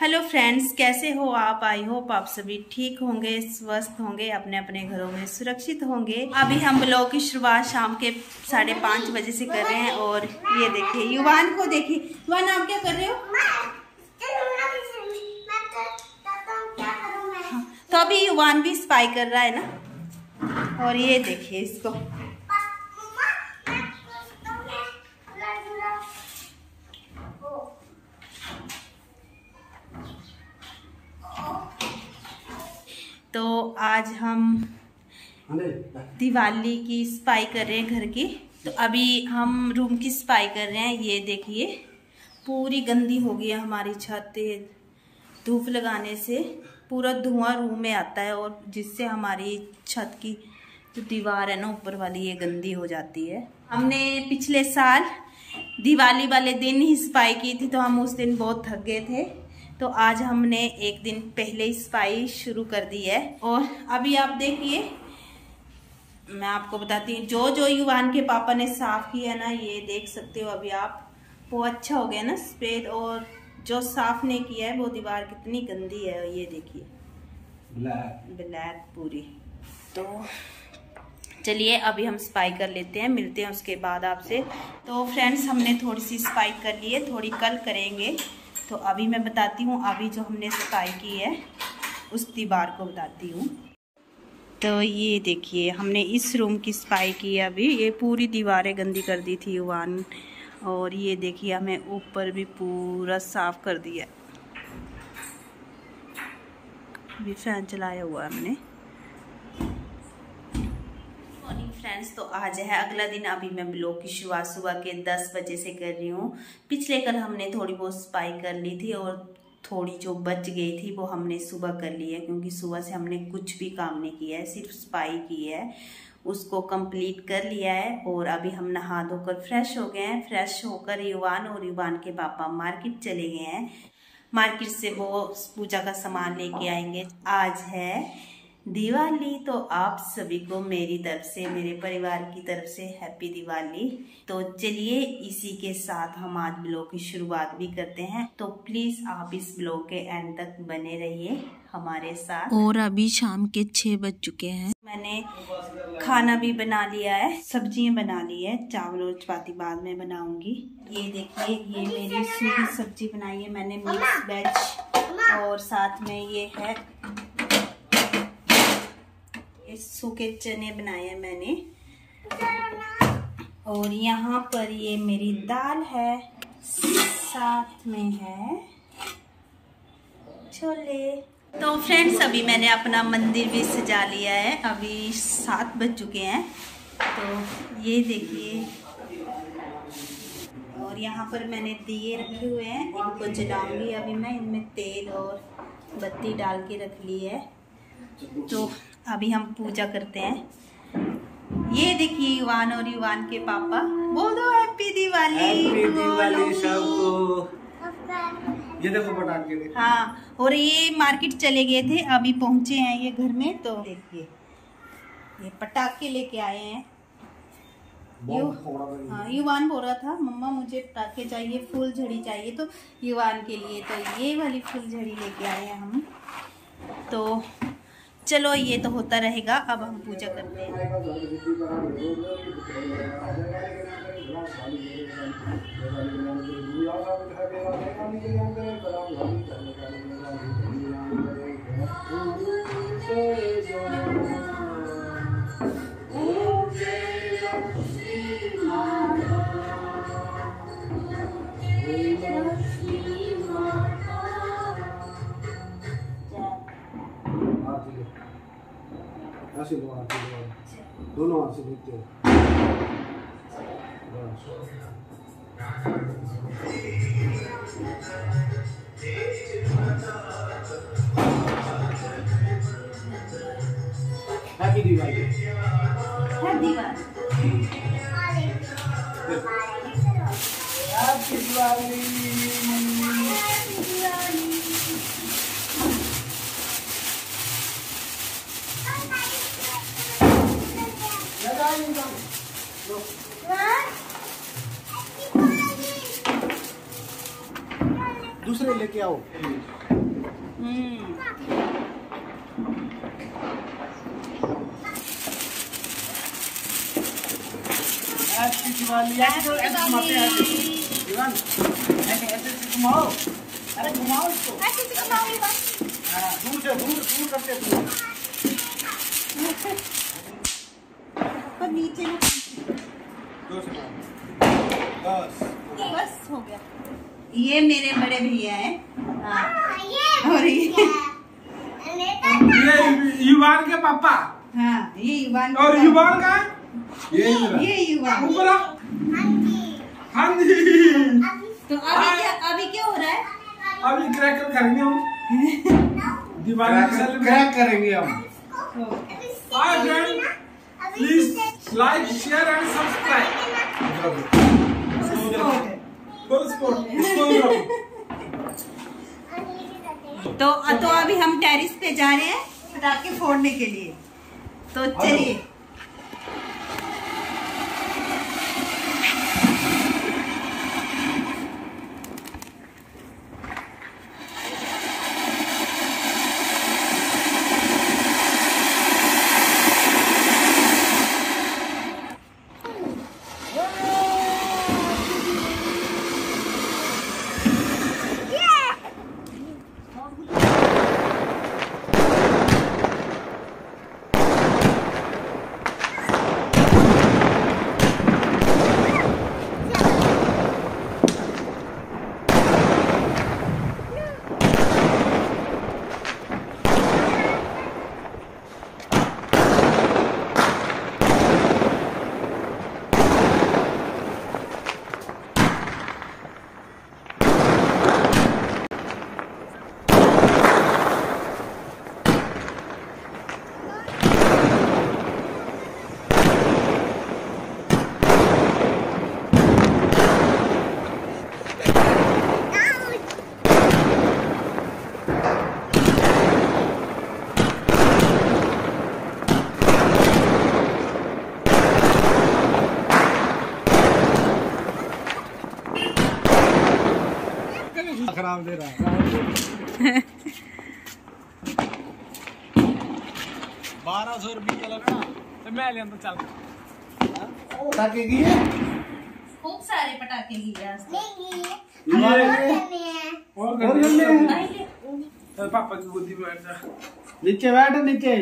Hello friends कैसे हो आप? आई होप आप सभी ठीक होंगे स्वस्थ होंगे अपने अपने घरों में सुरक्षित होंगे। अभी हम ब्लॉग की शुरुआत शाम के साढ़े पाँच बजे से कर रहे हैं और ये देखिए युवान को देखिए। युवान आप क्या कर रहे हो? हाँ, तो अभी युवान भी स्पाई कर रहा है ना? और ये देखिए इसको। आज हम दिवाली की सफ़ाई कर रहे हैं घर की। तो अभी हम रूम की सफ़ाई कर रहे हैं ये देखिए। पूरी गंदी हो गई है हमारी छत धूप लगाने से। पूरा धुआँ रूम में आता है और जिससे हमारी छत की जो दीवार है ना ऊपर वाली ये गंदी हो जाती है। हमने पिछले साल दिवाली वाले दिन ही सफ़ाई की थी तो हम उस दिन बहुत थक गए थे। तो आज हमने एक दिन पहले ही सफ़ाई शुरू कर दी है। और अभी आप देखिए मैं आपको बताती हूँ जो जो युवान के पापा ने साफ़ किया है ना ये देख सकते हो अभी आप। वो अच्छा हो गया ना सफ़ेद और जो साफ़ ने किया है वो दीवार कितनी गंदी है ये देखिए। ब्लैक पूरी। तो चलिए अभी हम सफ़ाई कर लेते हैं मिलते हैं उसके बाद आपसे। तो फ्रेंड्स हमने थोड़ी सी सफ़ाई कर ली है थोड़ी कल करेंगे। तो अभी मैं बताती हूँ, अभी जो हमने सफ़ाई की है, उस दीवार को बताती हूँ। तो ये देखिए, हमने इस रूम की सफ़ाई की है अभी। ये पूरी दीवारें गंदी कर दी थी वन और ये देखिए, हमें ऊपर भी पूरा साफ़ कर दिया। अभी फ़ैन चलाया हुआ है हमने। फ्रेंड्स तो आज है, अगला दिन। अभी मैं ब्लॉग की शुरुआत सुबह के दस बजे से कर रही हूँ। पिछले कल हमने थोड़ी बहुत सफ़ाई कर ली थी और थोड़ी जो बच गई थी, वो हमने सुबह कर ली है, क्योंकि सुबह से हमने कुछ भी काम नहीं किया है, सिर्फ़ सफ़ाई की है। उसको कंप्लीट कर लिया है और अभी हम नहा धोकर फ्रेश हो गए हैं। फ्रेश होकर युवान और युवान के पापा मार्केट चले गए हैं। मार्केट से वो पूजा का सामान लेके आएँगे। आज है दिवाली तो आप सभी को मेरी तरफ़ से मेरे परिवार की तरफ़ से हैप्पी दिवाली। तो चलिए इसी के साथ हम आज ब्लॉग की शुरुआत भी करते हैं। तो प्लीज़ आप इस ब्लॉग के एंड तक बने रहिए हमारे साथ। और अभी शाम के छह बज चुके हैं। मैंने खाना भी बना लिया है सब्ज़ियाँ बना ली है चावल और चपाती बाद में बनाऊँगी। ये देखिए ये मेरी सूखी सब्ज़ी बनाई है मैंने मिक्स वेज। और साथ में ये है सूखे चने बनाए हैं मैंने। और यहाँ पर ये मेरी दाल है साथ में है छोले। तो फ्रेंड्स अभी मैंने अपना मंदिर भी सजा लिया है। अभी सात बज चुके हैं। तो ये देखिए। और यहाँ पर मैंने दिए रखे हुए हैं। इनको जलाऊँगी। अभी मैं इनमें तेल और बत्ती डाल के रख ली है। तो अभी हम पूजा करते हैं। ये देखिए युवान और युवान के पापा। बोल दो हैप्पी दिवाली हैप्पी दिवाली सबको। ये देखो पटाखे हाँ और ये मार्केट चले गए थे अभी पहुँचे हैं ये घर में तो देखिए। ये पटाखे लेके आए हैं। हाँ युवान बोल रहा था मम्मा मुझे पटाखे चाहिए फूल झड़ी चाहिए। तो युवान के लिए तो ये वाली फूल झड़ी लेके आए हैं हम। तो चलो ये तो होता रहेगा अब हम पूजा करते हैं। ऐसे दो हाथ से दोनों हाथ से लेते हो हैप्पी दिवाली हैप्पी दिवाली दूसरे लेके आओ। ऐसे ऐसे घुमाओ अरे घुमाओ इसको ऐसे घुमाओ दूर से दूर दूर करते नीचे में दो बस। बस हो गया। ये मेरे बड़े भैया हैं। हाँ। और ये ये युवान के पापा। हाँ ये युवान और युवान का ये ये युवान। ऊपर हाँ जी। तो अभी क्या अभी क्या हो रहा है? अभी क्रैकर करेंगे हम। दिवाली क्रैक करेंगे। हम लाइक शेयर एंड सब्सक्राइब तो तो अभी हम टेरिस पे जा रहे हैं पटाखे फोड़ने के लिए। तो चलिए। खराब दे रहा है। बारह सौ रुपये लगा तो मैं ले तो चल। ताकि की है? खूब सारे पटाखे लिए आज और और कर ले पापा की गोदी में बैठ जा। नीचे बैठ नीचे।